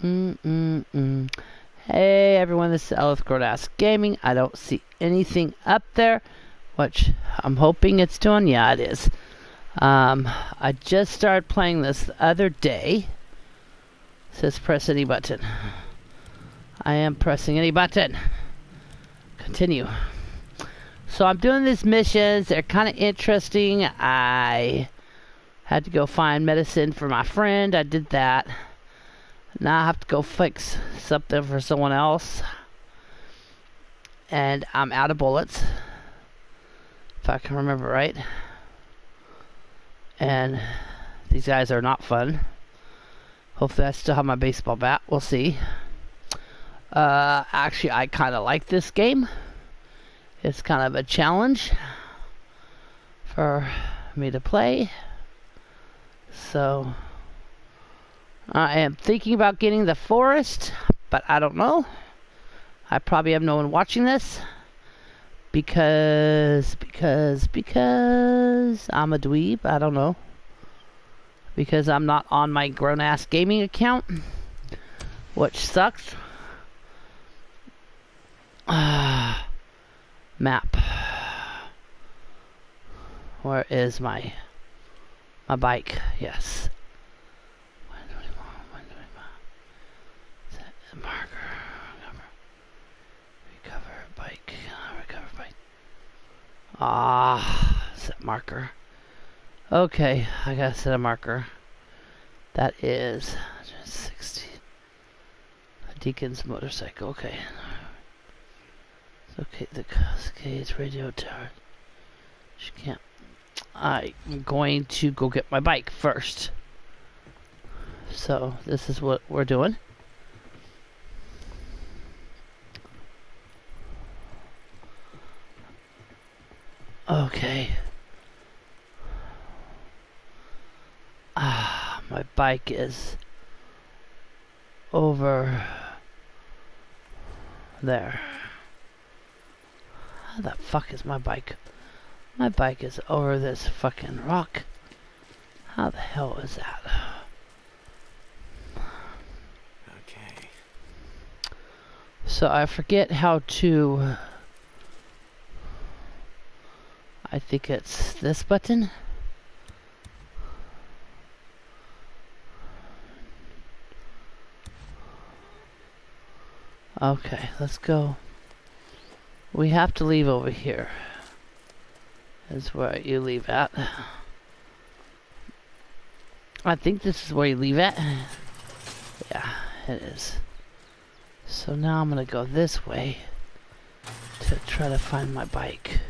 Mm-mm-mm. Hey everyone, this is Ella's Grownass Gaming. I don't see anything up there, which I'm hoping it's doing. Yeah, it is. Um, I just started playing this the other day. It says press any button. I am pressing any button. Continue. So I'm doing these missions. They're kind of interesting. I had to go find medicine for my friend. I did that. Now I have to go fix something for someone else. And I'm out of bullets. If I can remember right. And these guys are not fun. Hopefully I still have my baseball bat. We'll see. Uh, actually, I kind of like this game. It's kind of a challenge for me to play. So... I am thinking about getting the forest, but I don't know. I probably have no one watching this because because because I'm a dweeb. I don't know because I'm not on my grown ass gaming account, which sucks. Uh, map. Where is my my bike? Yes. Marker. Recover. Recover bike. Recover bike. Ah, set marker. Okay, I gotta set a marker. That is 60. A Deacon's motorcycle. Okay. Okay, the Cascades radio tower. She can't. I'm going to go get my bike first. So, this is what we're doing. Okay. Ah, my bike is over there. How the fuck is my bike? My bike is over this fucking rock. How the hell is that? Okay. So I forget how to I think it's this button. Okay, let's go. We have to leave over here. That's where you leave at. I think this is where you leave at. Yeah, it is. So now I'm gonna go this way to try to find my bike.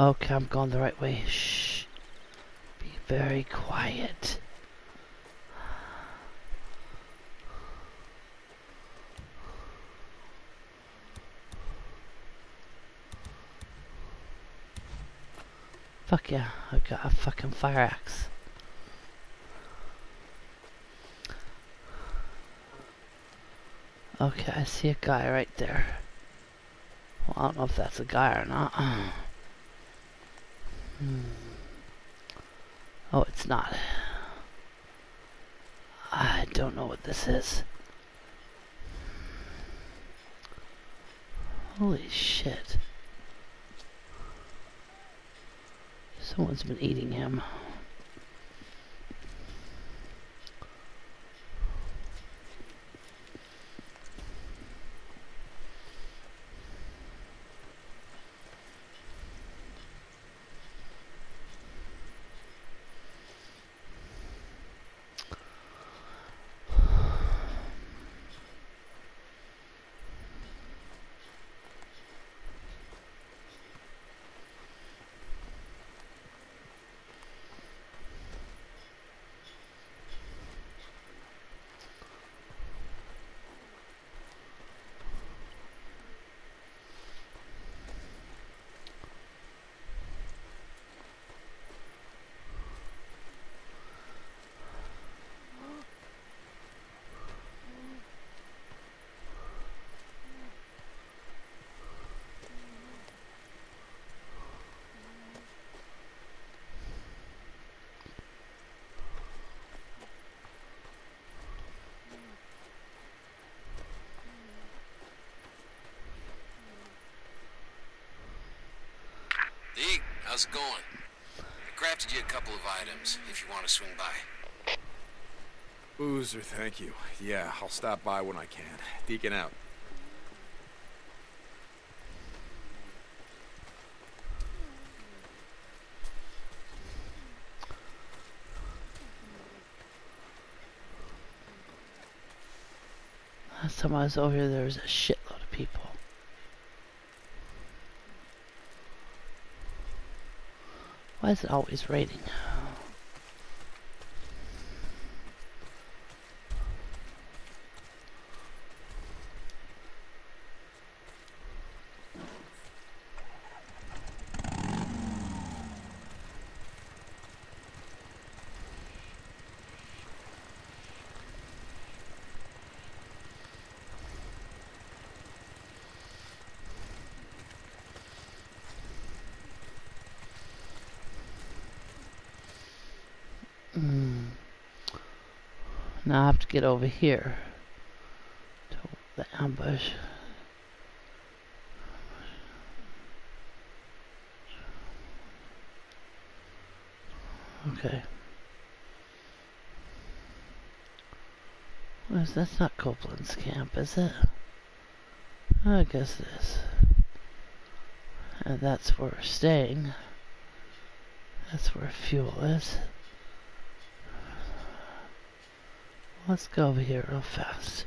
Okay, I'm going the right way. Shh. Be very quiet. Fuck yeah, I got a fucking fire axe. Okay, I see a guy right there. Well, I don't know if that's a guy or not. Hmm. Oh, it's not. I don't know what this is. Holy shit. Someone's been eating him. How's it going? I crafted you a couple of items, if you want to swing by. Boozer, thank you. Yeah, I'll stop by when I can. Deacon out. Last time I was over here, there was a shitload of people. Why is it always raining? Now I have to get over here to the ambush. Okay. That's not Copeland's camp, is it? I guess it is. And that's where we're staying. That's where fuel is. Let's go over here real fast.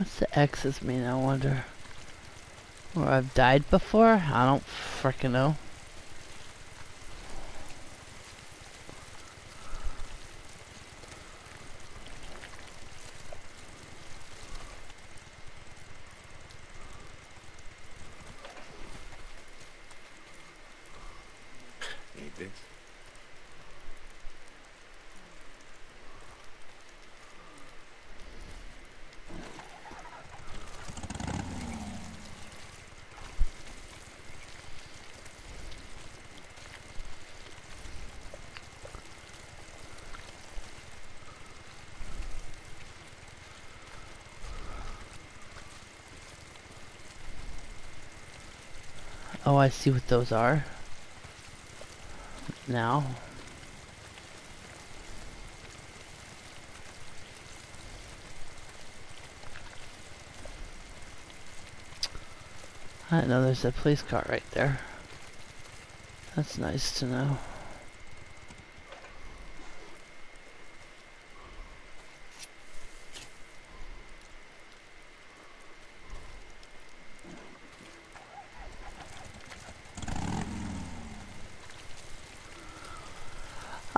What's the X's mean, I wonder? Or I've died before? I don't frickin' know. Need this? Oh, I see what those are. Now. I know there's a police car right there. That's nice to know.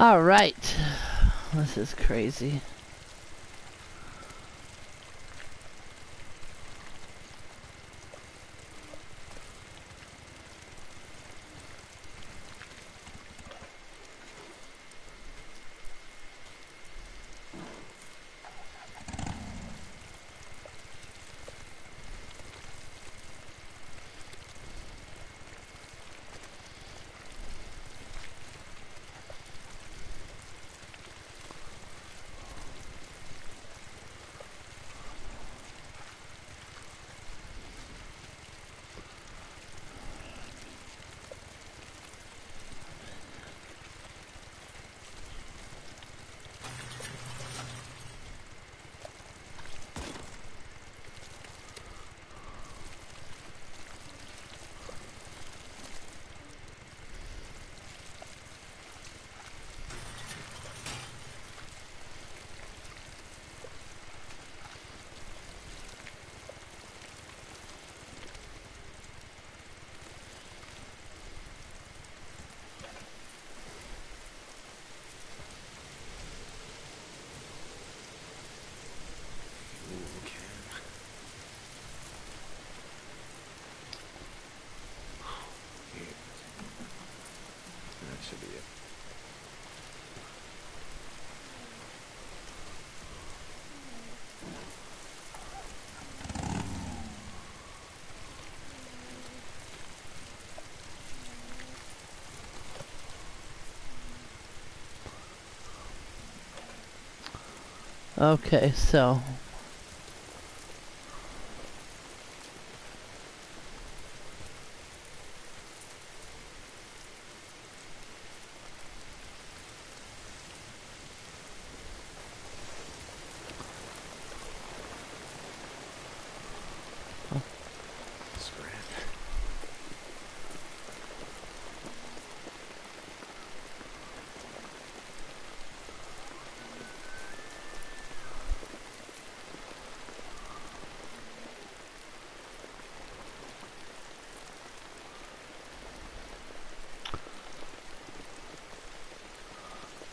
All right. This is crazy. Okay, so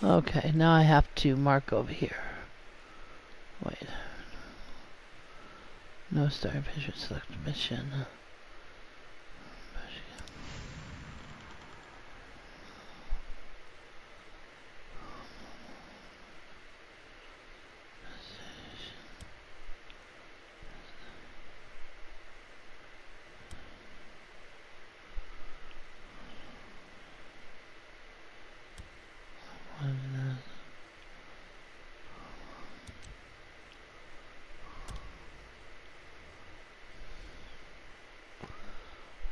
Okay, now I have to mark over here. Wait. No star picture select mission.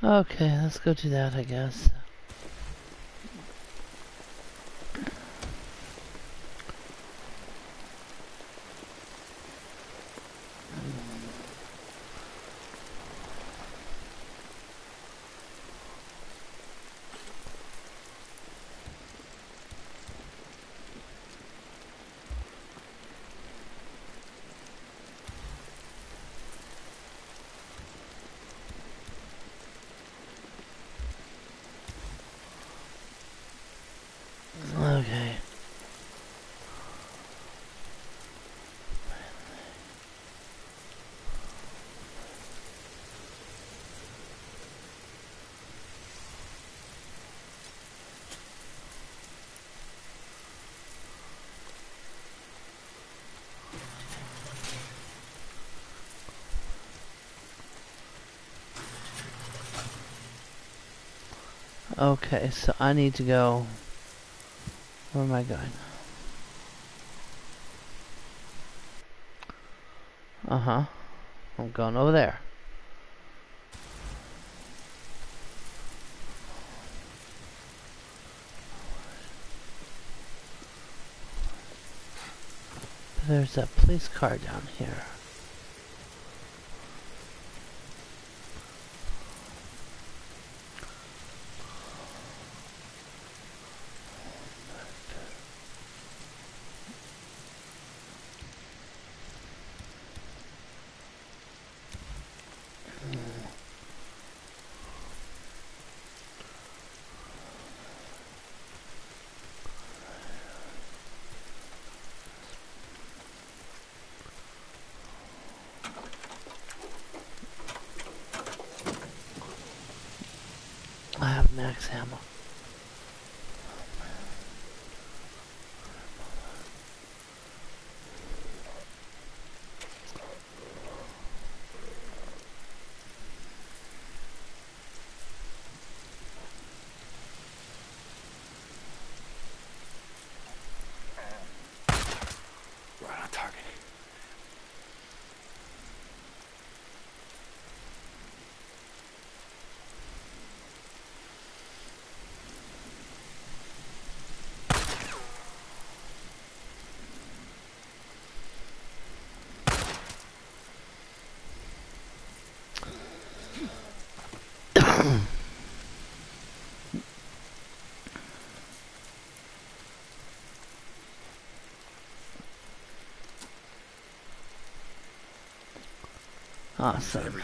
Okay, let's go do that, I guess. Okay. Okay, so I need to go. Where am I going? Uh huh. I'm going over there. There's a police car down here. I Awesome.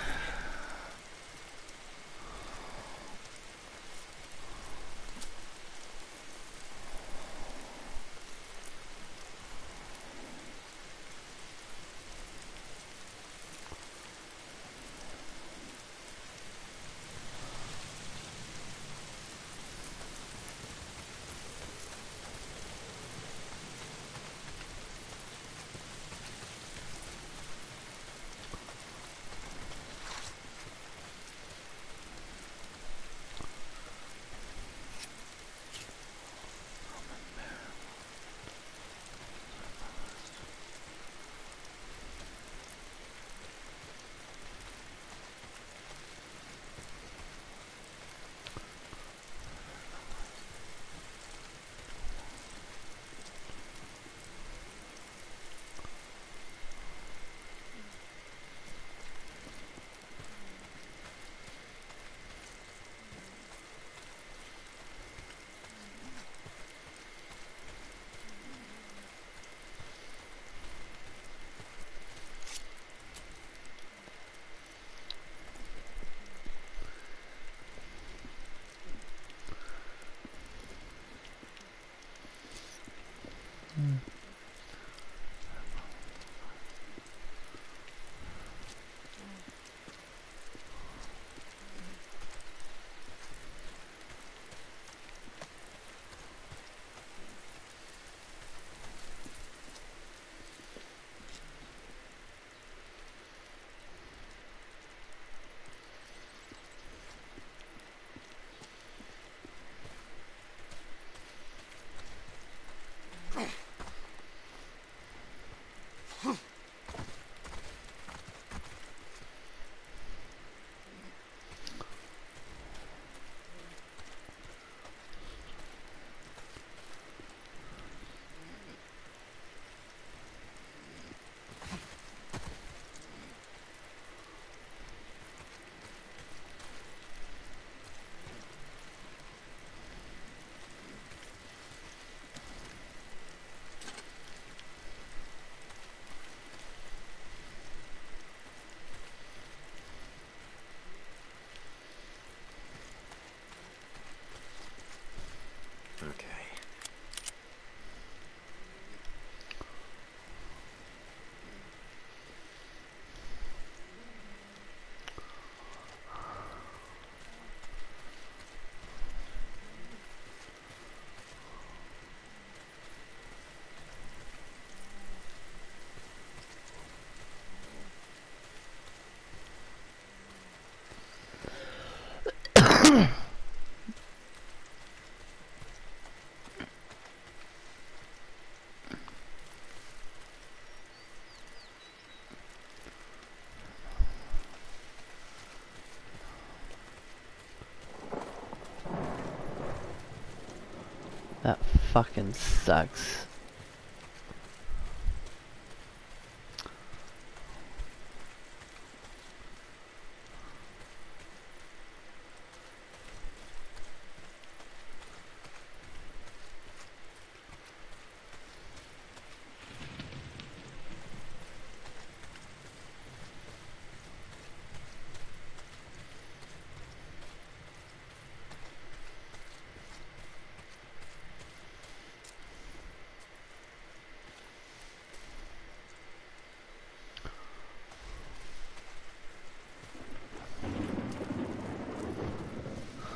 Fucking sucks.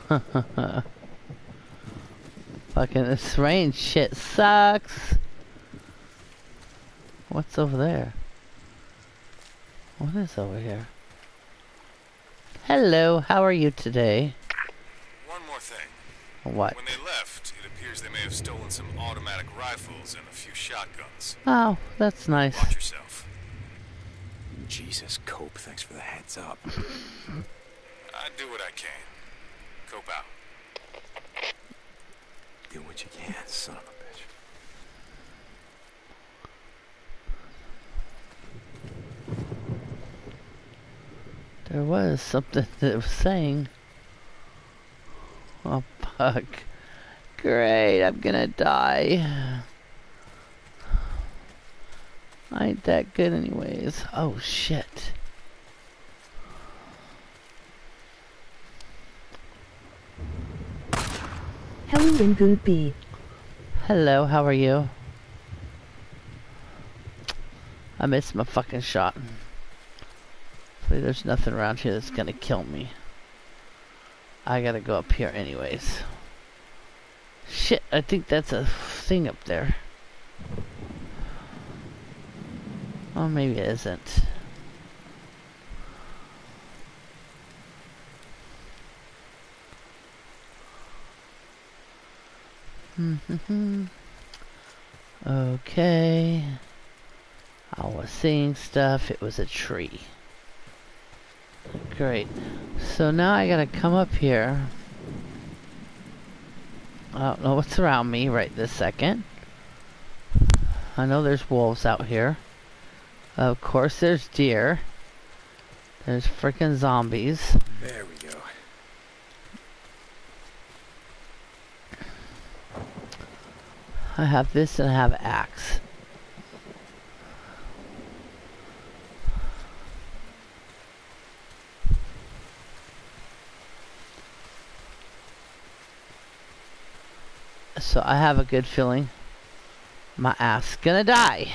Fucking this rain shit sucks. What's over there? What is over here? Hello, how are you today? One more thing. What? When they left, it appears they may have stolen some automatic rifles and a few shotguns. Oh, that's nice. Watch yourself. Jesus, Cope, thanks for the heads up. I do what I can. Cope out. Do what you can, son of a bitch. There was something that was saying. Oh, fuck. Great, I'm gonna die. I ain't that good anyways. Oh, shit. Hello Ringu B. Hello, how are you? I missed my fucking shot. Hopefully there's nothing around here that's gonna kill me. I gotta go up here anyways. Shit, I think that's a thing up there. Oh, maybe it isn't. okay. I was seeing stuff. It was a tree. Great. So now I gotta come up here. I don't know what's around me right this second. I know there's wolves out here. Of course there's deer. There's freaking zombies. There we go. I have this and I have axe. So I have a good feeling my ass gonna die.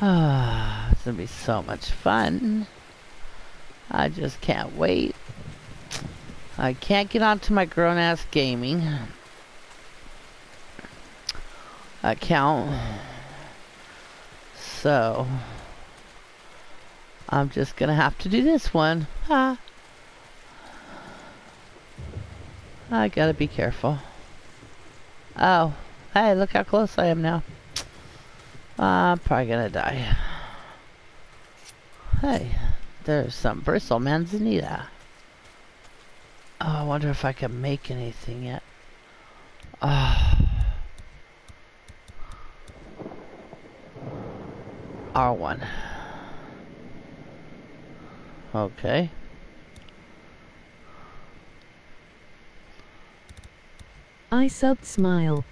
it's gonna be so much fun. I just can't wait. I can't get onto my grown ass gaming account. So I'm just gonna have to do this one. Ah. I gotta be careful. Oh, hey, look how close I am now. I'm probably gonna die. Hey, there's some bristle manzanita. Oh, I wonder if I can make anything yet. Ah. R1. Okay. I subbed smile.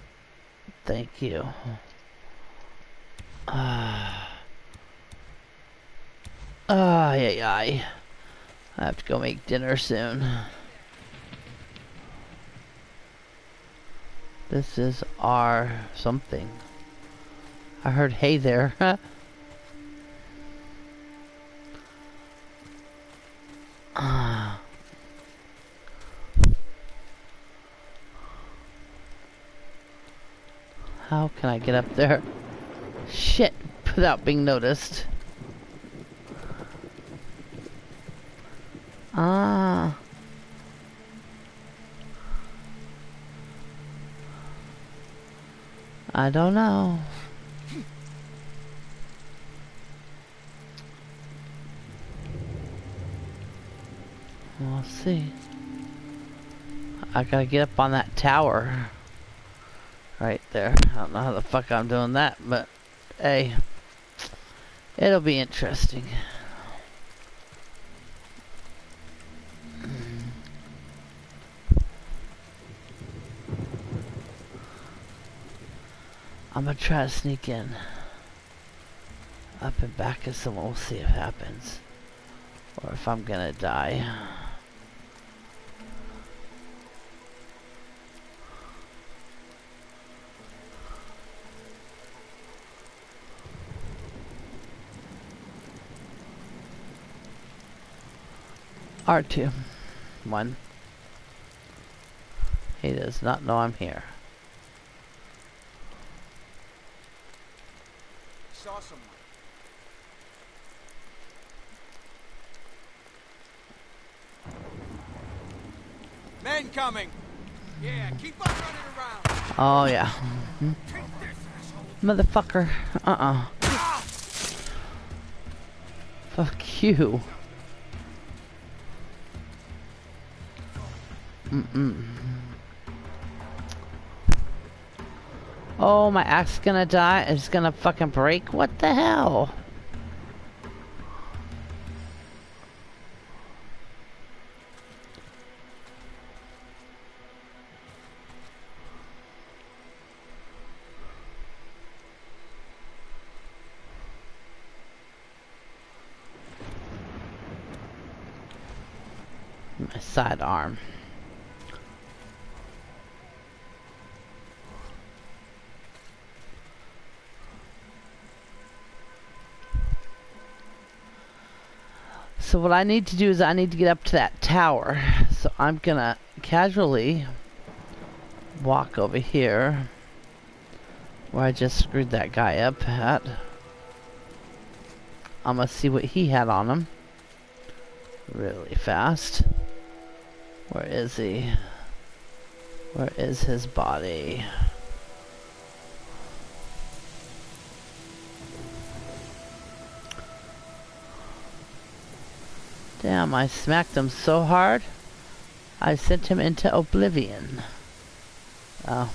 Thank you. Ah. Ay, ay, ay. I have to go make dinner soon. This is R something. I heard hey there. Ah. How can I get up there? Shit, without being noticed. Ah. I don't know. We'll see. I gotta get up on that tower. Right there. I don't know how the fuck I'm doing that, but hey. It'll be interesting. I'm gonna try to sneak in. Up and back of someone. We'll see if it happens. Or if I'm gonna die. R2. One. He does not know I'm here. Saw someone. Men coming. Yeah, keep on running around. Oh yeah. Motherfucker. Uh-uh. Ah! Fuck you. Mm-mm. Oh, my axe gonna die? It's gonna fucking break? What the hell? So what I need to do is I need to get up to that tower. So I'm gonna casually walk over here where I just screwed that guy up at. I'm gonna see what he had on him really fast. Where is he? Where is his body? Damn, I smacked him so hard, I sent him into oblivion. Oh.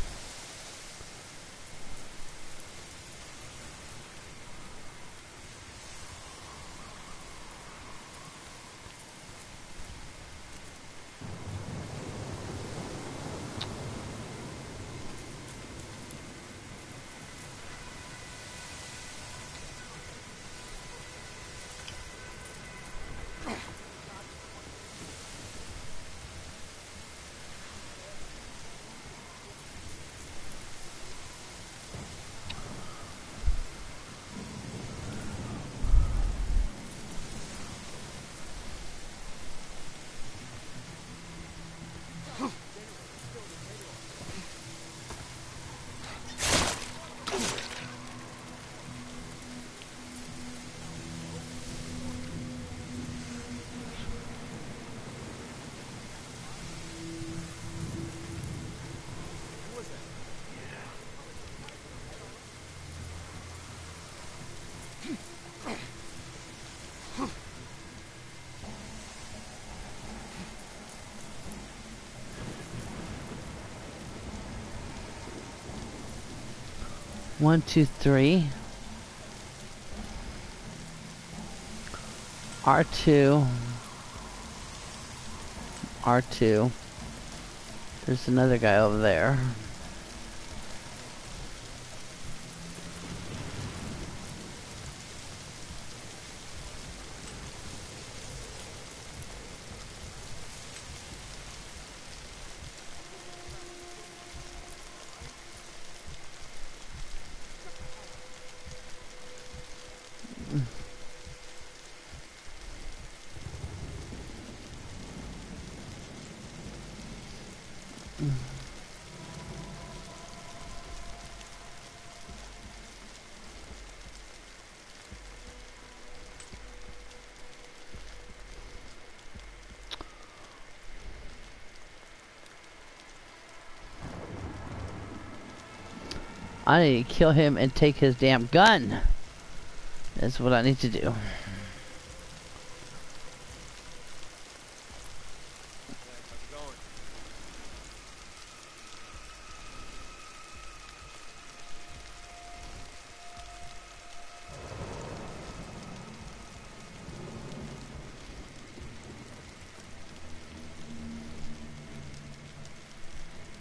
One, two, three. R2. R2. There's another guy over there. I need to kill him and take his damn gun. That's what I need to do.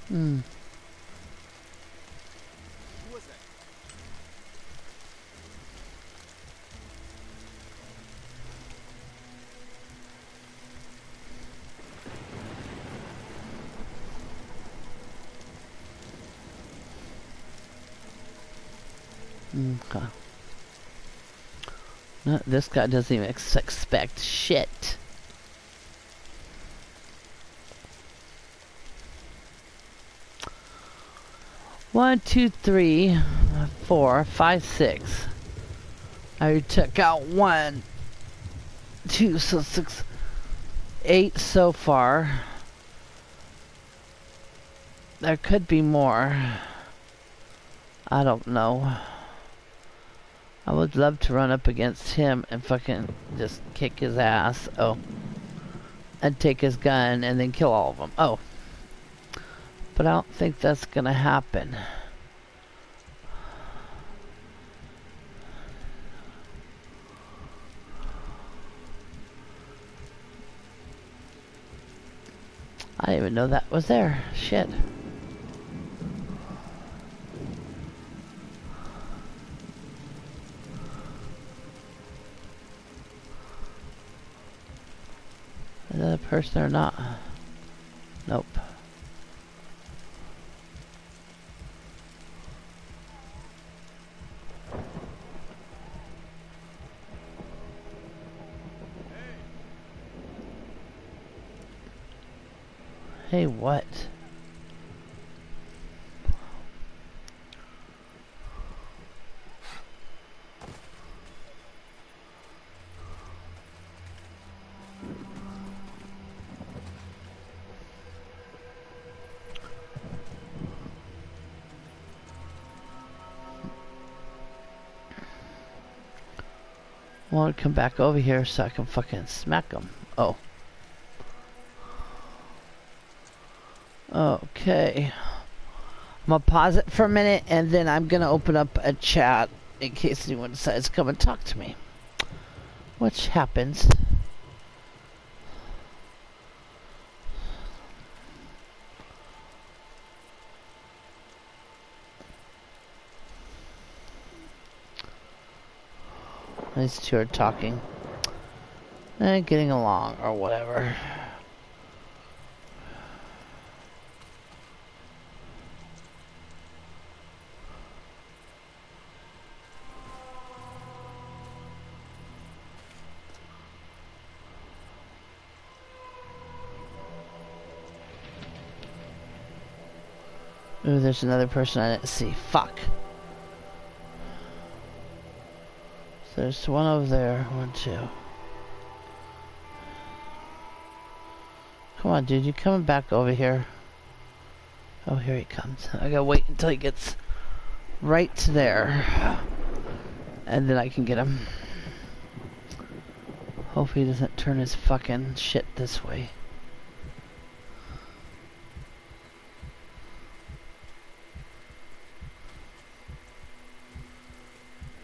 Hmm. Okay. This guy doesn't even ex expect shit. One, two, three, four, five, six. I took out one, two, so six, eight so far. There could be more. I don't know. I would love to run up against him and fucking just kick his ass. Oh. And take his gun and then kill all of them. Oh. But I don't think that's gonna happen. I didn't even know that was there. Shit. Another person or not? Nope. Hey, what? Want to come back over here so I can fucking smack them. Oh. Okay. I'm gonna pause it for a minute and then I'm gonna open up a chat in case anyone decides to come and talk to me. Which happens. These two are talking. And getting along, or whatever. Ooh, there's another person I didn't see. Fuck. There's one over there. One, two. Come on, dude. You coming back over here? Oh, here he comes. I gotta wait until he gets right to there. And then I can get him. Hope he doesn't turn his fucking shit this way.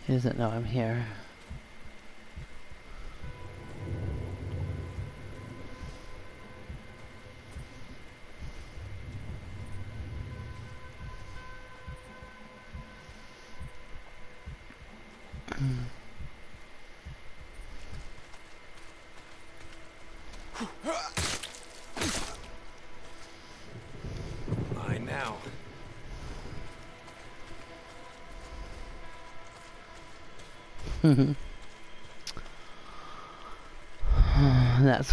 He doesn't know I'm here.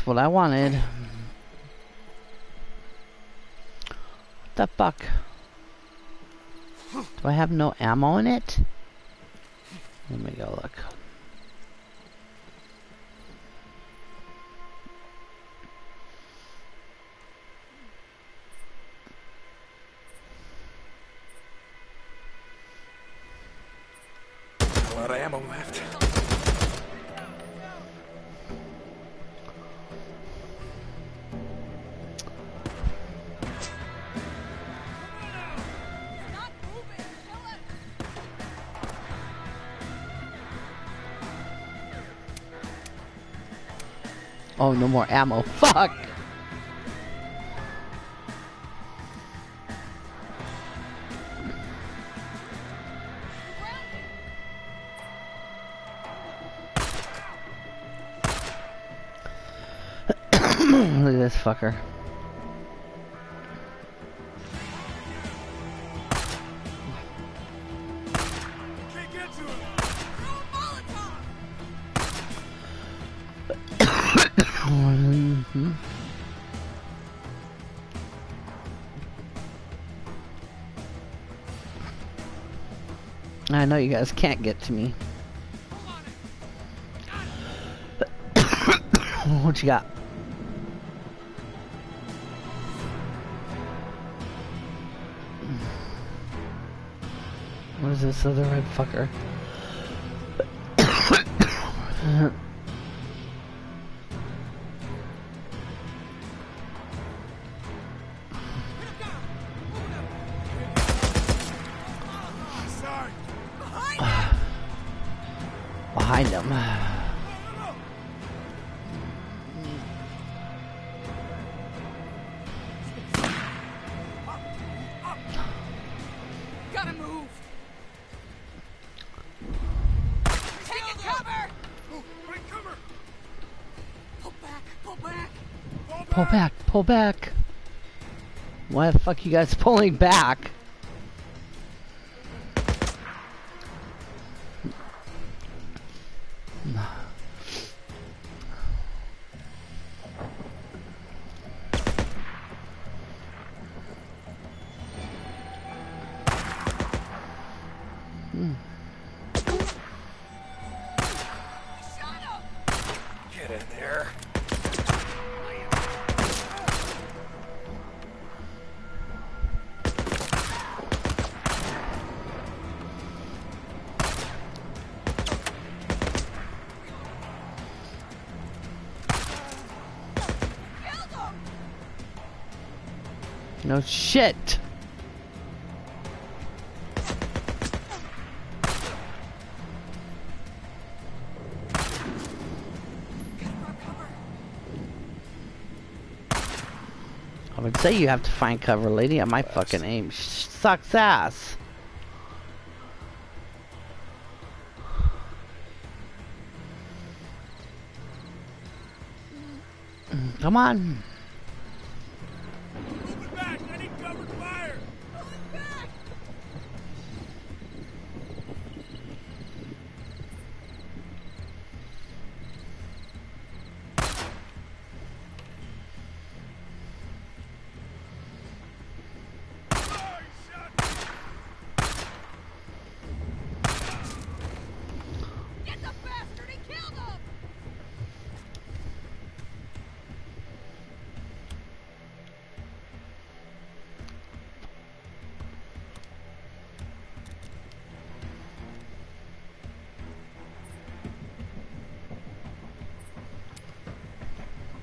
What I wanted. What the fuck? Do I have no ammo in it? Oh, no more ammo. Fuck! Look at this fucker. Know you guys can't get to me. what you got? What is this other red fucker? Back. Why the fuck you guys pulling back? Say you have to find cover, lady. My fucking aim sucks ass. Mm, Come on.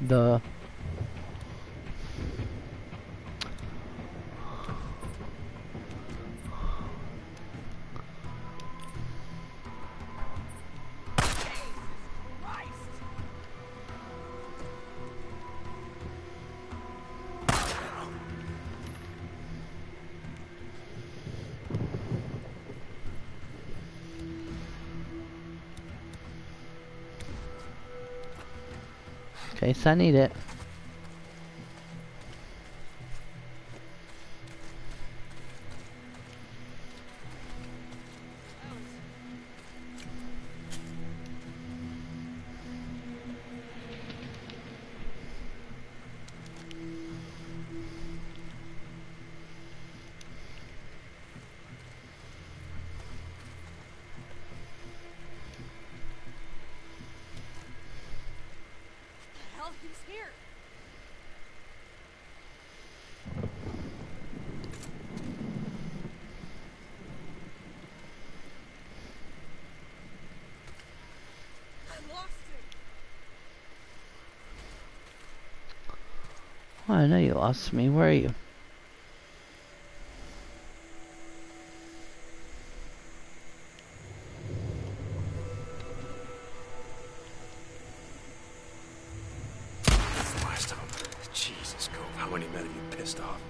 The case I need it. I know you lost me. Where are you? That's the last of them. Jesus, Cove, how many men have you pissed off?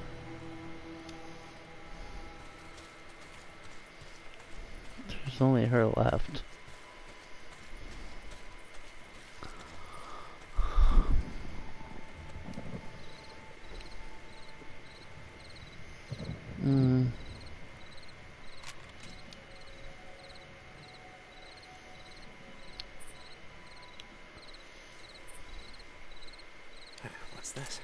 There's only her left. Mm. What's this?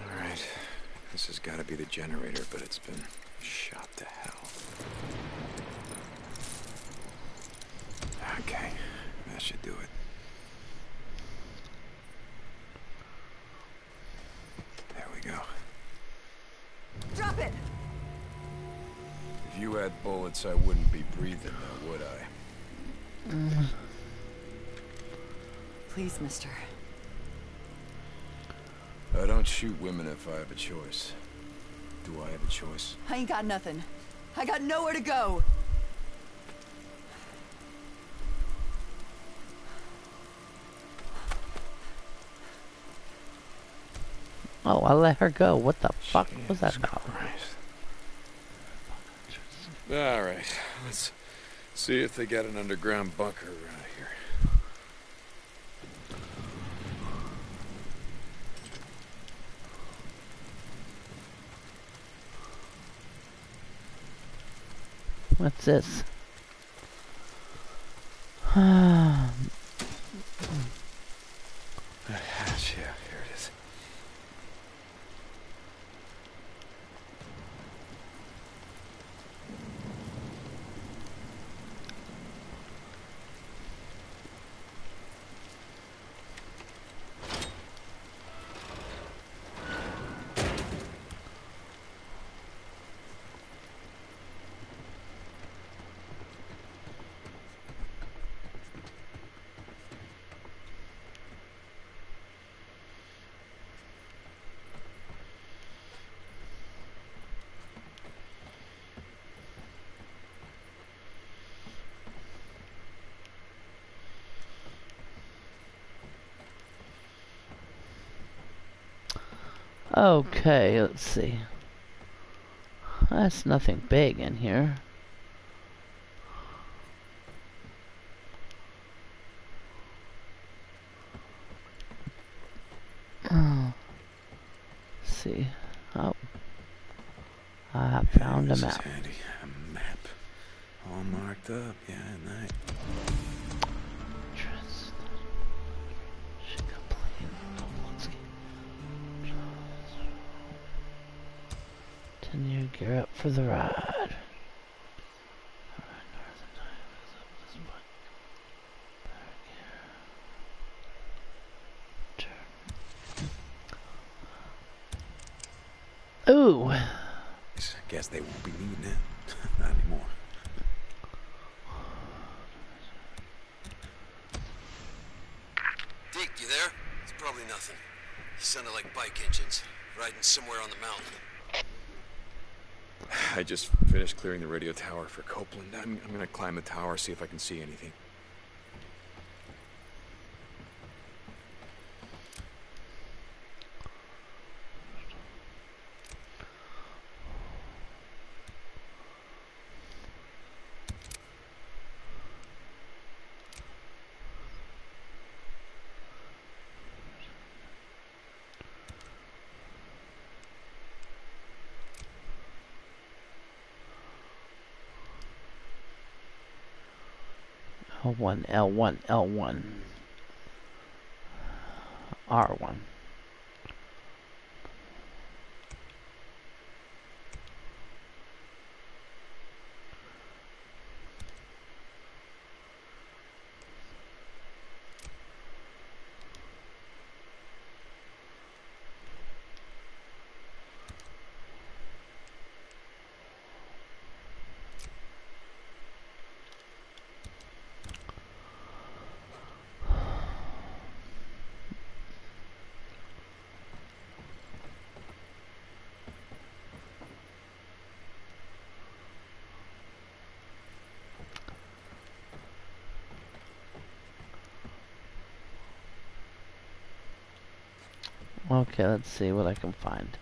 All right. Has got to be the generator, but it's been shot to hell. Okay, that should do it. There we go. Drop it! If you had bullets, I wouldn't be breathing now, would I? Mm-hmm. Please, mister. I don't shoot women if I have a choice. Do I have a choice? I ain't got nothing. I got nowhere to go. Oh, I let her go. What the fuck was that about? Christ. All right, let's see if they got an underground bunker around here. What's this? A hatch, yeah, here it is. Okay, let's see. That's nothing big in here. Oh. Let's see. Oh. I found a map. handy. A map. All marked up, yeah, nice. Ten year gear up for the ride. Alright, northern time is up this point. Better gear. Turn. Ooh. Guess they won't be needing it. Not anymore. Deke, you there? It's probably nothing. Sounded like bike engines, riding somewhere on the mountain. I just finished clearing the radio tower for Copeland. I'm, I'm gonna climb the tower, see if I can see anything. L1, L1, L1. R1. Okay, let's see what I can find.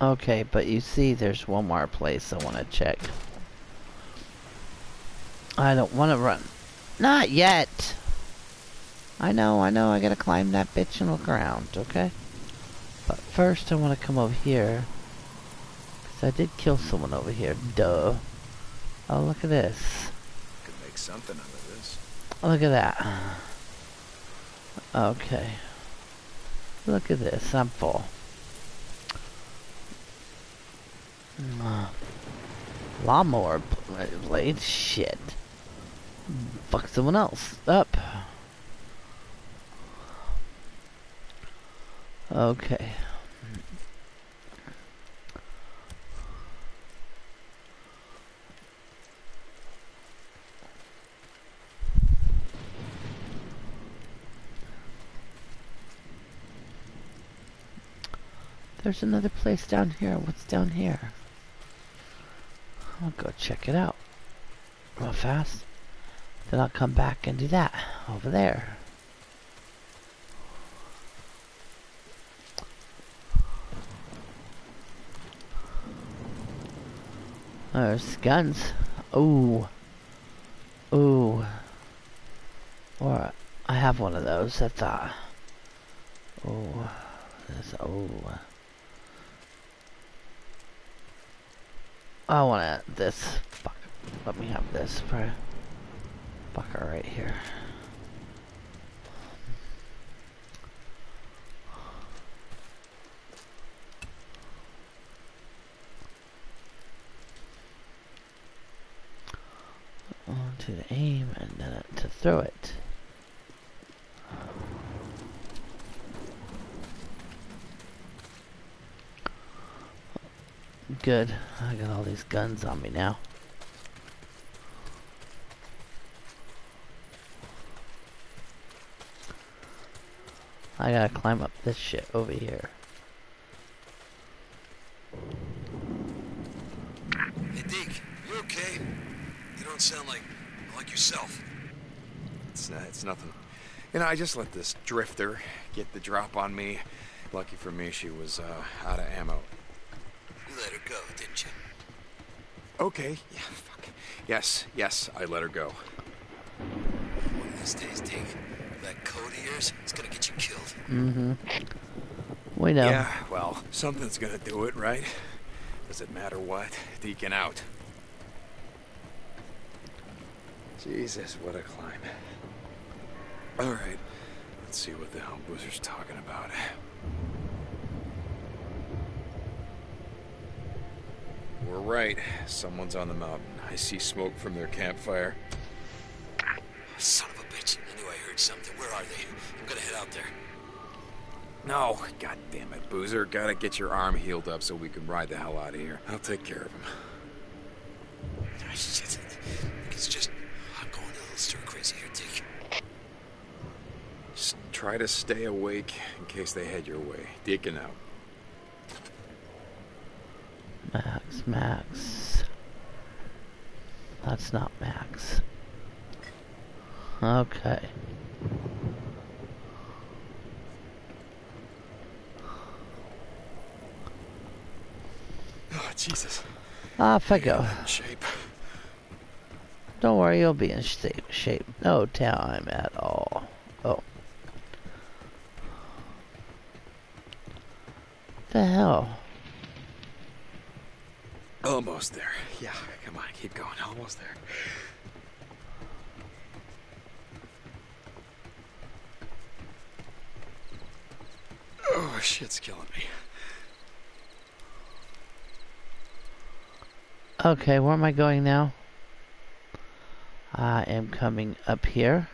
okay, but you see there's one more place I want to check. I don't want to run. Not yet! I know, I know, I gotta climb that bitch and look around, okay? But first I want to come over here. Because I did kill someone over here, duh. Oh, look at this. Could make something out of this. Look at that. Okay. Look at this. I'm full. Uh, lawnmower blade. Shit. Fuck someone else up. Okay. There's another place down here. What's down here? I'll go check it out. Real fast. Then I'll come back and do that. Over there. There's guns. Ooh. Ooh. Or I have one of those. That's thought. Oh. This. Oh. I want this. Fuck. Let me have this for fucker right here. On to the aim and then to throw it. Good. I got all these guns on me now. I gotta climb up this shit over here. Hey, Deke, you okay? You don't sound like like yourself. It's, uh, it's nothing. You know, I just let this drifter get the drop on me. Lucky for me, she was uh, out of ammo. You let her go, didn't you? Okay, yeah, fuck. Yes, yes, I let her go. One of these days, Deke, that code of yours, it's gonna get you killed. Mm-hmm. We know. Yeah, well, something's gonna do it, right? Does it matter what? Deacon out. Jesus, what a climb. All right, let's see what the hell Boozer's talking about. We're right. Someone's on the mountain. I see smoke from their campfire. Son of a bitch. I knew I heard something. Where are they? I'm gonna head out there. No, god damn it, Boozer. Gotta get your arm healed up so we can ride the hell out of here. I'll take care of him. Ah, shit. It's just, I'm going a little stir crazy here, Deke. Just try to stay awake in case they head your way. Deacon out. Max. That's not Max. Okay. Oh, Jesus. Off I go. In shape. Don't worry, you'll be in shape. shape. No time at all. Oh. The hell? Almost there. Yeah, come on, keep going. Almost there. Oh, shit's killing me. Okay, where am I going now? I am coming up here.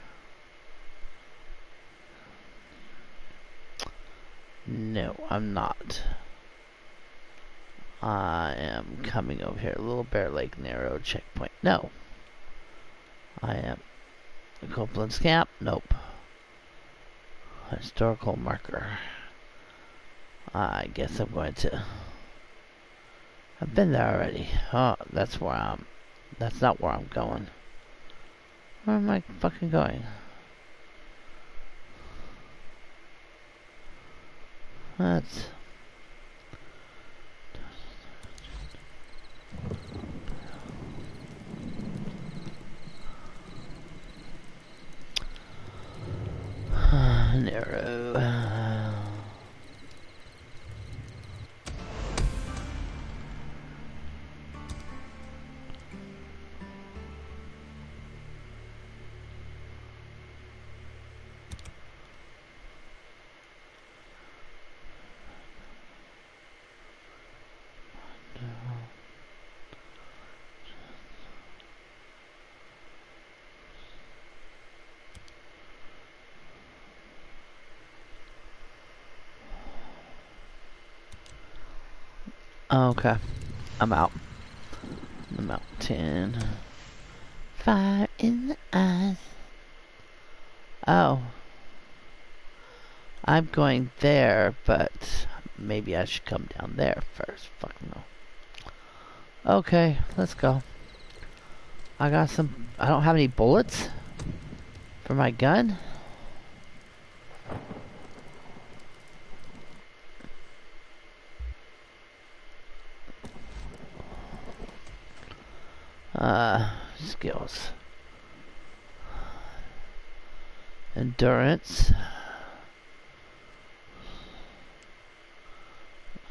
No, I'm not. I am coming over here. Little Bear Lake NERO checkpoint. No. I am. Copeland's Camp? Nope. Historical marker. I guess I'm going to. I've been there already. Oh, that's where I'm. That's not where I'm going. Where am I fucking going? That's. NERO. Oh, okay. I'm out. I'm out. Ten. Fire in the eyes. Oh. I'm going there, but maybe I should come down there first. Fuck no. Okay, let's go. I got some. I don't have any bullets for my gun. Uh, skills. Endurance.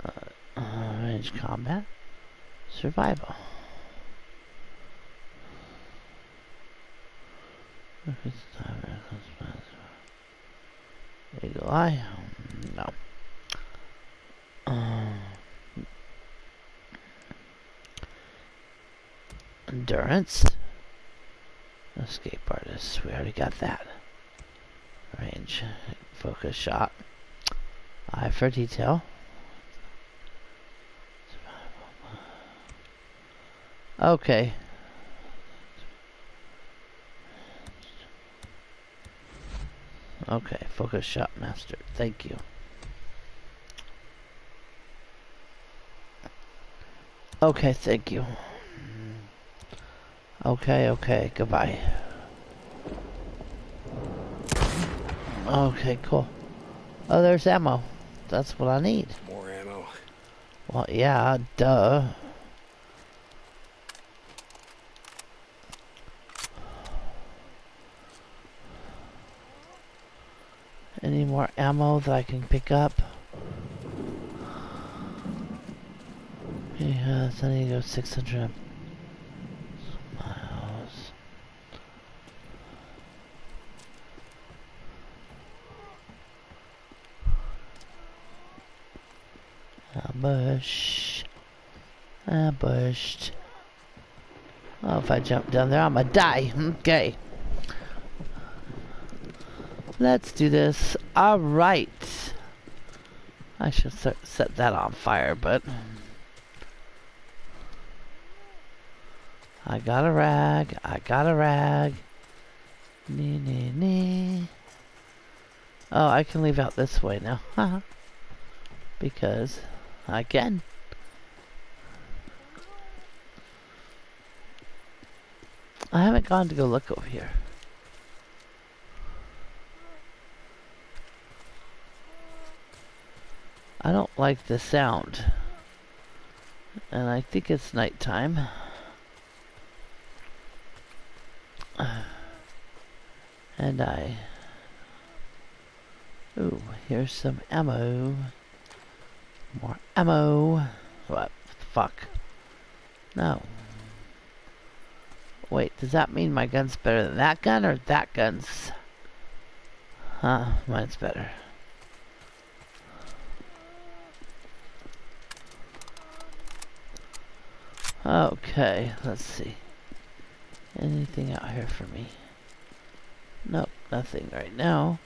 Uh, range combat. Survival. Eagle eye? No. Uh, endurance. Escape artist. We already got that. Range. Focus shot. Eye for detail. Okay. Okay, focus shot master. Thank you. Okay, thank you. Okay, okay, goodbye. Okay, cool. Oh, there's ammo. That's what I need. More ammo. Well, yeah, duh. Any more ammo that I can pick up? Yes, uh, I need to go 600 Ambush. Ambushed. Oh, if I jump down there, I'm gonna die. Okay. Let's do this. Alright. I should set, that on fire, but... I got a rag. I got a rag. Nee, nee, nee. Oh, I can leave out this way now. Because Can. I haven't gone to go look over here. I don't like the sound. And I think it's nighttime. And I... Ooh, here's some ammo. More ammo. What the fuck? No. Wait, does that mean my gun's better than that gun or that gun's? Huh, mine's better. Okay, let's see. Anything out here for me? Nope, nothing right now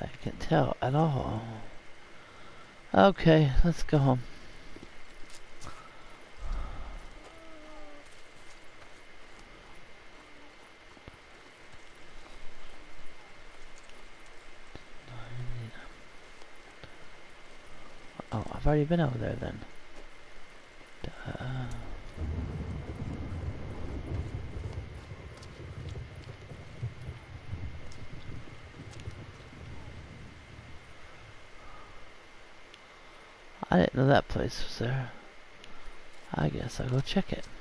I can tell at all. Okay, let's go home. Oh, I've already been over there then. Duh. I didn't know that place was there. I guess I'll go check it.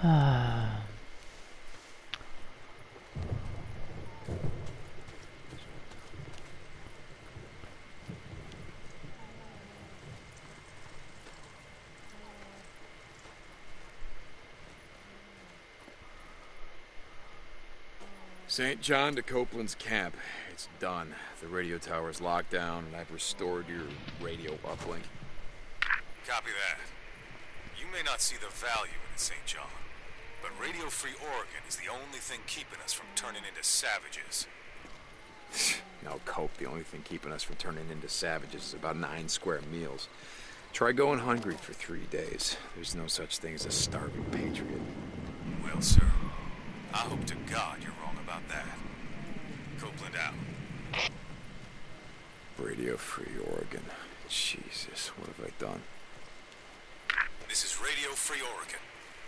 Ah. St. John to Copeland's camp. It's done. The radio tower's locked down, and I've restored your radio uplink. Copy that. You may not see the value in it, St. John, but Radio Free Oregon is the only thing keeping us from turning into savages. No, Cope, the only thing keeping us from turning into savages is about nine square meals. Try going hungry for three days. There's no such thing as a starving patriot. Well, sir, I hope to God you're wrong about that. Copeland out. Radio Free Oregon. Jesus, what have I done? This is Radio Free Oregon.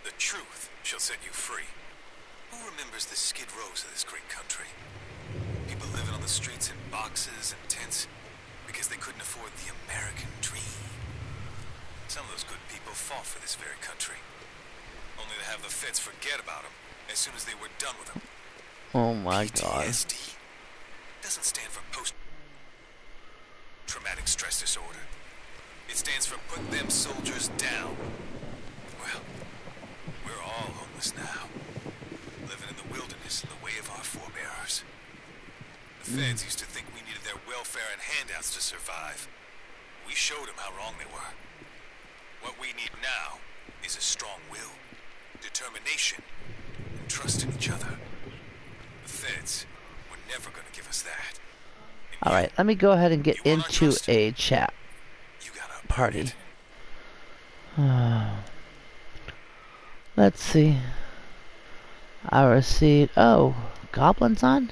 The truth shall set you free. Who remembers the skid rows of this great country? People living on the streets in boxes and tents because they couldn't afford the American dream. Some of those good people fought for this very country, only to have the feds forget about them as soon as they were done with them. Oh my god. PTSD doesn't stand for post traumatic stress disorder. It stands for put them soldiers down. Well, we're all homeless now, living in the wilderness in the way of our forebears. The hmm. feds used to think we needed their welfare and handouts to survive. We showed them how wrong they were. What we need now is a strong will, determination, and trust in each other. Feds were never to give us that. And you- Alright, let me go ahead and get into a chat party. Let's see. I received. Oh, Goblin's on?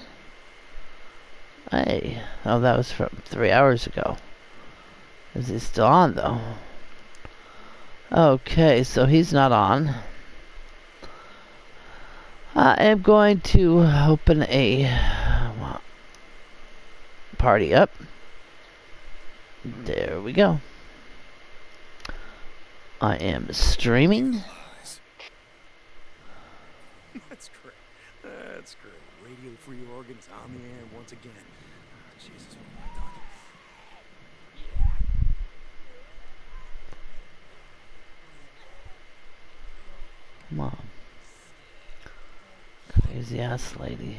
Hey. Oh, that was from three hours ago. Is he still on, though? Okay, so he's not on. I am going to open a party up. There we go. I am streaming. That's great. That's great. Radio Free Oregon's on the air once again. Oh, Jesus, what have I done? Come on. Crazy ass lady.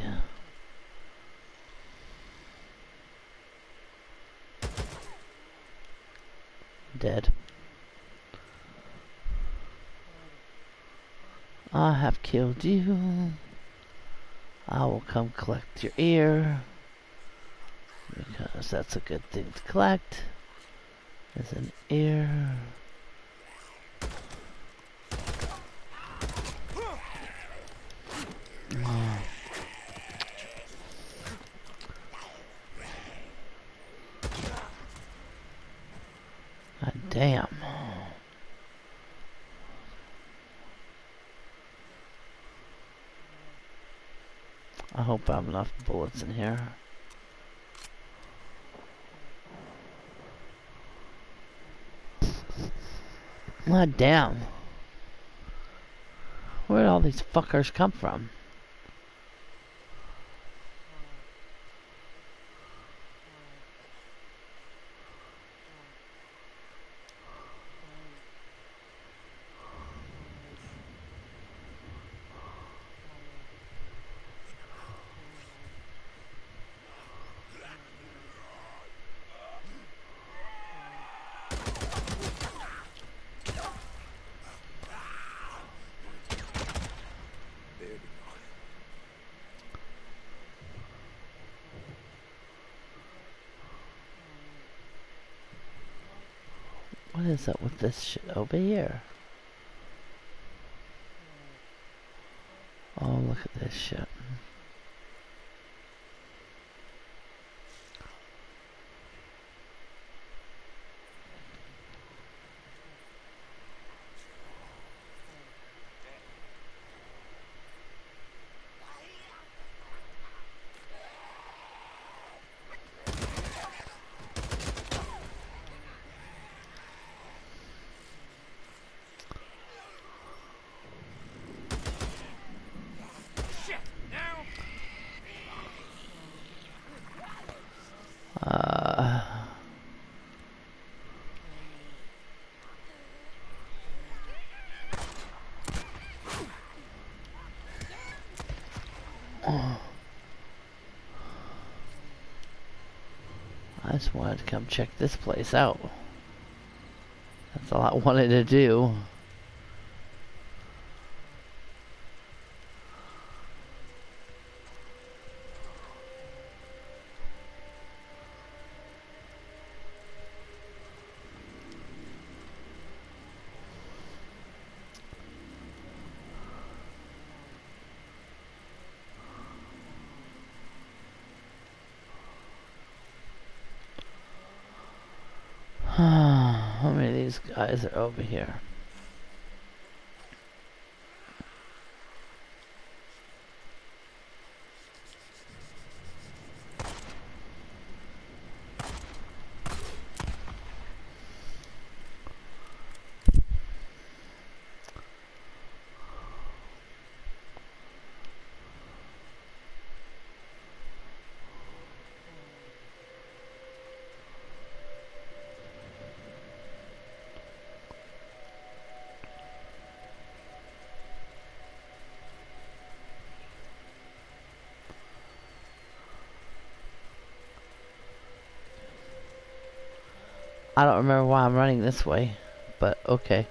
Dead. I have killed you. I will come collect your ear. Because that's a good thing to collect. Is an ear. God damn. I hope I have enough bullets in here. God damn. Where'd all these fuckers come from? Up with this shit over here? Oh, look at this shit. Uh, I just wanted to come check this place out. That's all I wanted to do. How many of these guys are over here? I don't remember why I'm running this way, but okay.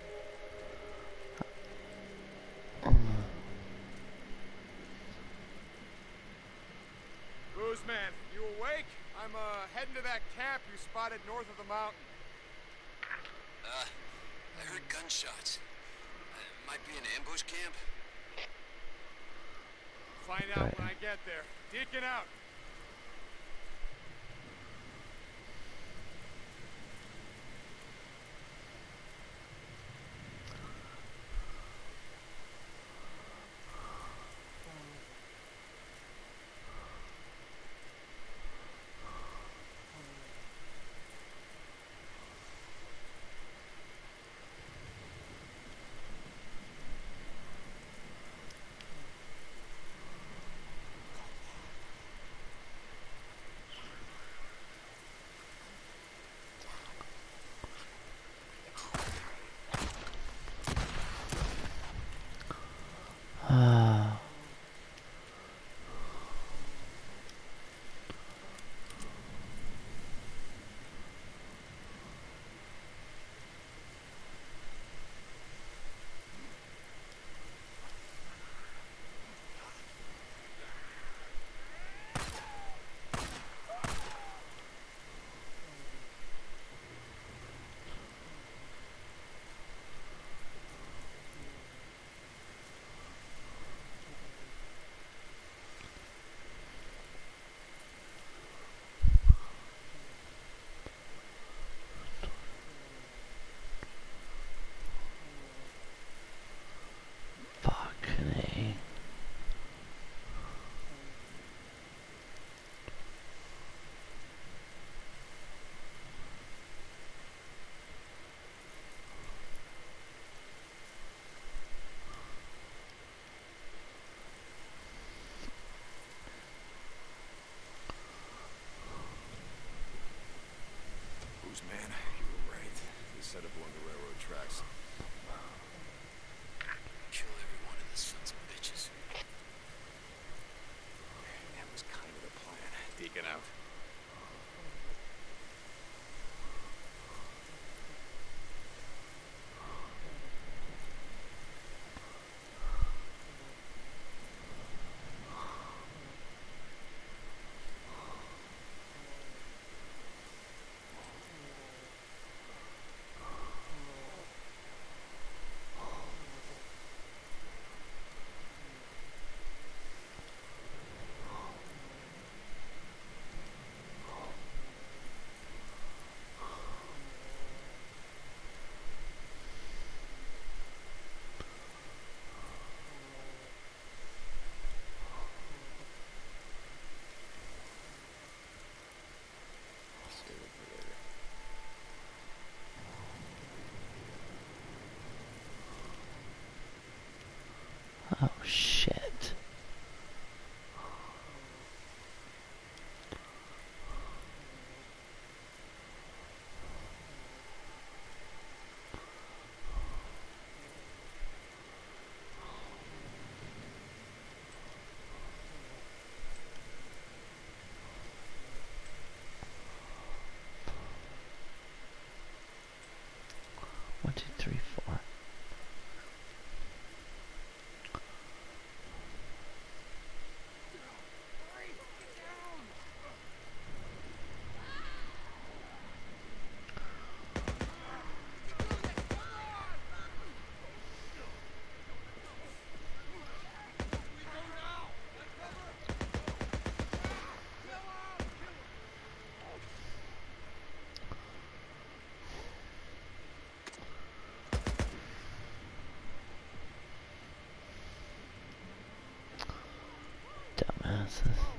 This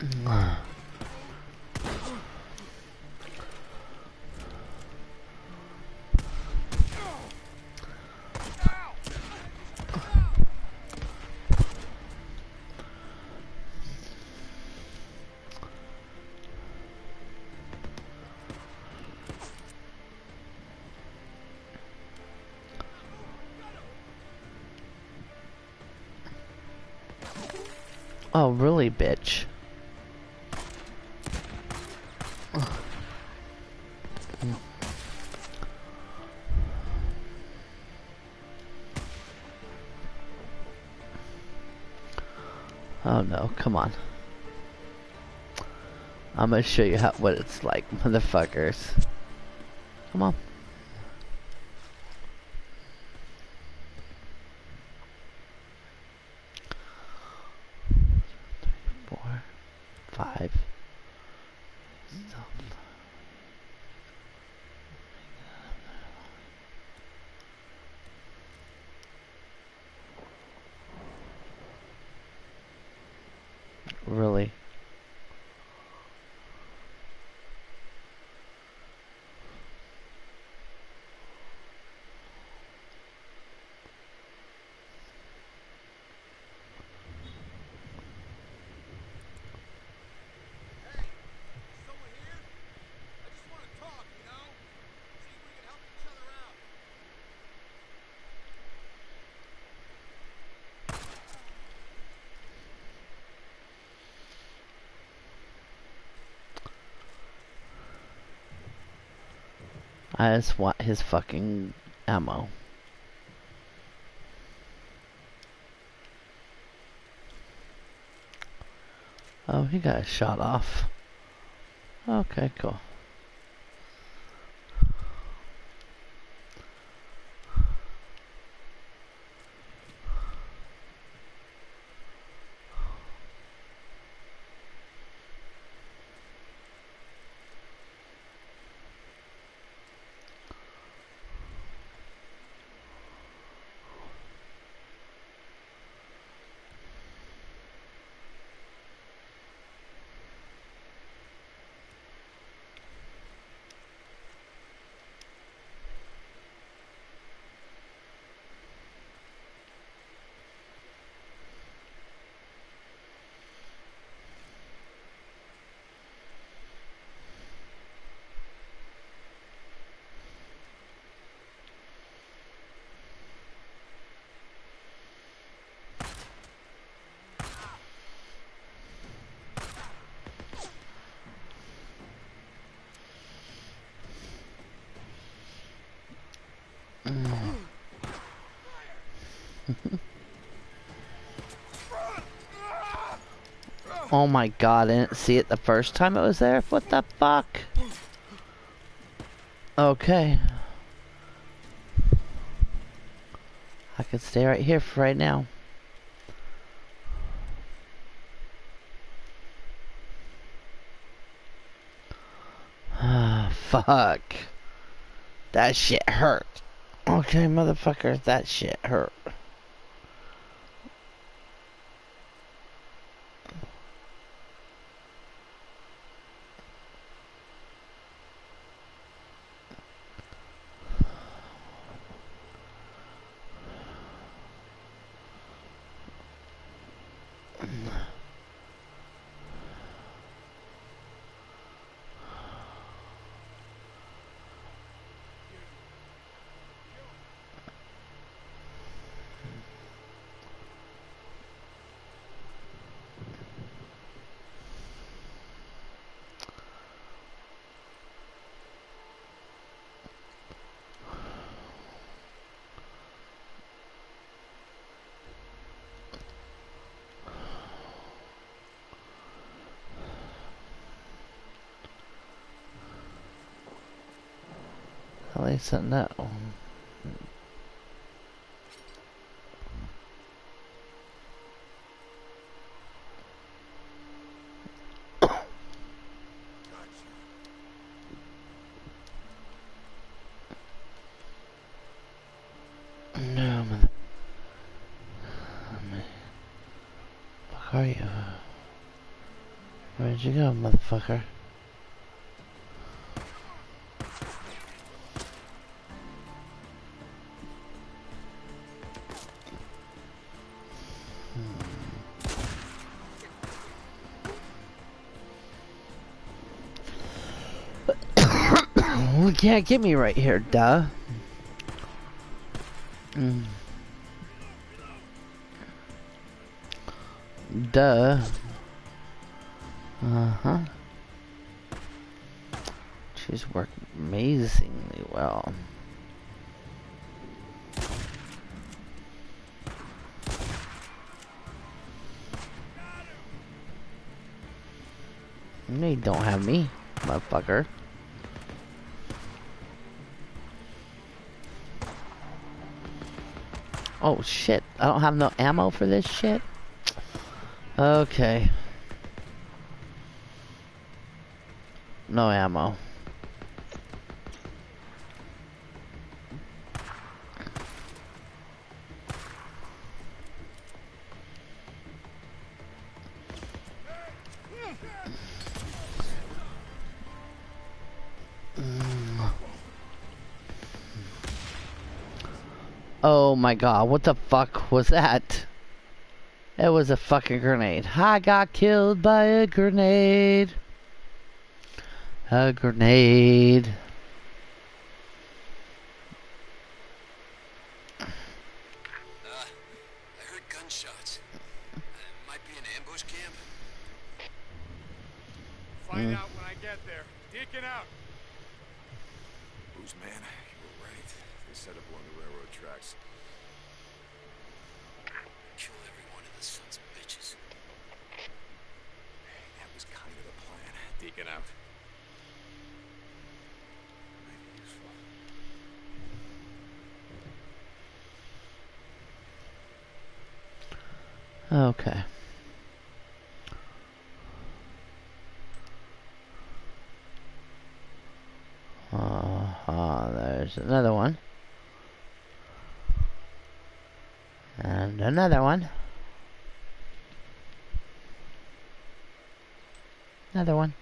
him down. Oh, really, bitch? Oh no, come on. I'm gonna show you how what it's like, motherfuckers. Come on. four, five. Stop. Really? Someone here? I just want to talk, you know? See if we can help each other out. I just want his fucking ammo. Oh, he got shot off. Okay, cool. Oh my god, I didn't see it the first time it was there? What the fuck? Okay. I could stay right here for right now. Ah, fuck. That shit hurt. Okay, motherfucker, that shit hurt. At least I know. No, mother. Fuck are you? Where'd you go, motherfucker? Can't get me right here, duh. Mm. Duh. Uh-huh. She's working amazingly well. They don't have me, motherfucker. Oh shit, I don't have no ammo for this shit? Okay. No ammo. Oh my god, what the fuck was that? It was a fucking grenade. I got killed by a grenade. A grenade. Uh, I heard gunshots. Uh, might be an ambush camp. Find out when I get there. Deacon out. Booze man, you were right. They set up along the railroad tracks. Kill every one of the sons of bitches. That was kind of the plan. Deacon out. Might be useful. Okay. Uh, uh, there's another one. And another one. Another one.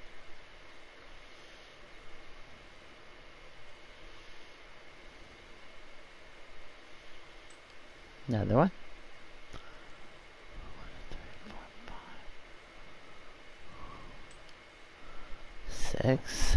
Another one. Six.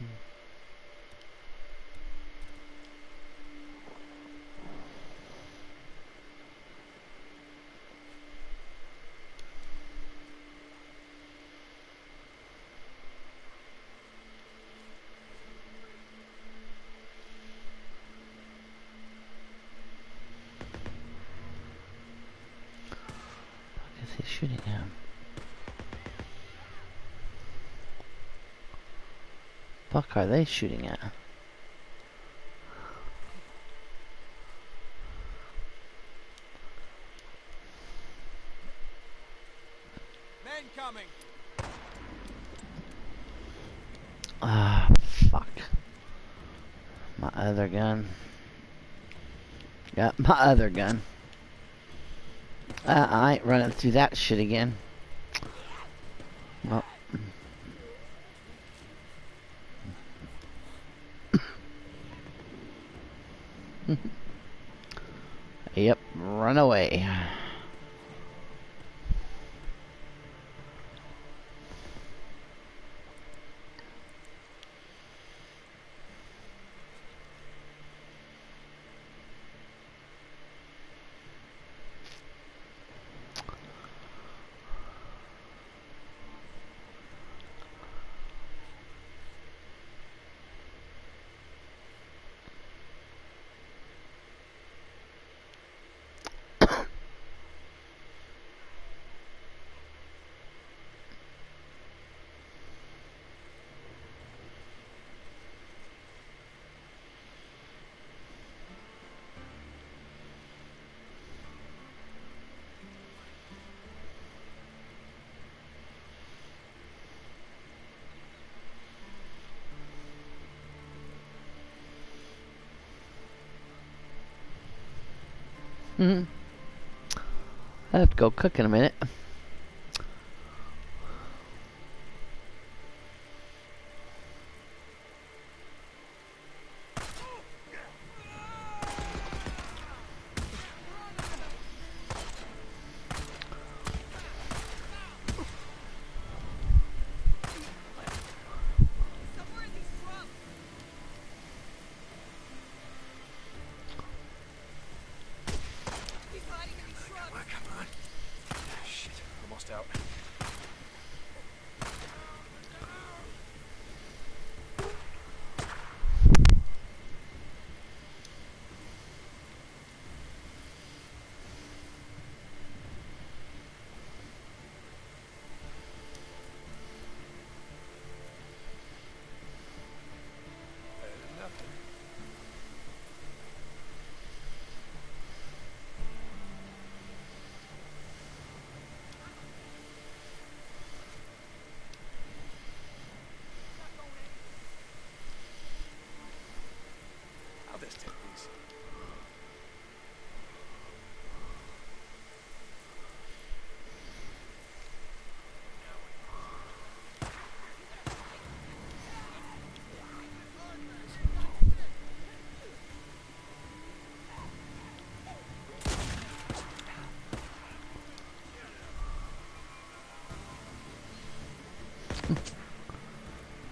What is he shooting at? Fuck are they shooting at? Men coming. Ah, fuck. My other gun. Got my other gun. Uh, I ain't running through that shit again. Well. Yep, run away. Hmm I have to go cook in a minute. Come on, come on. Ah, Shit, almost out.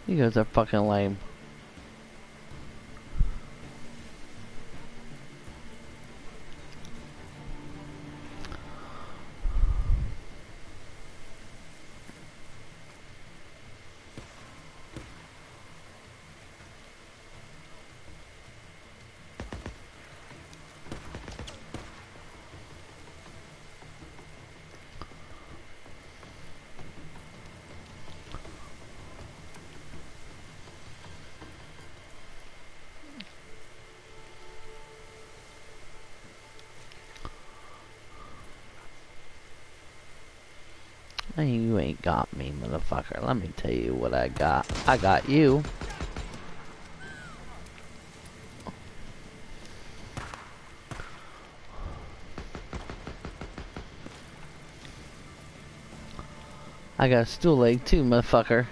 You guys are fucking lame. Hey, Ain't got me, motherfucker. Let me tell you what I got. I got you. I got a stool leg too, motherfucker.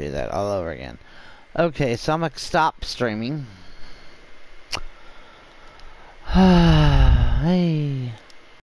Do that all over again. Okay, so I'm gonna stop streaming. hey.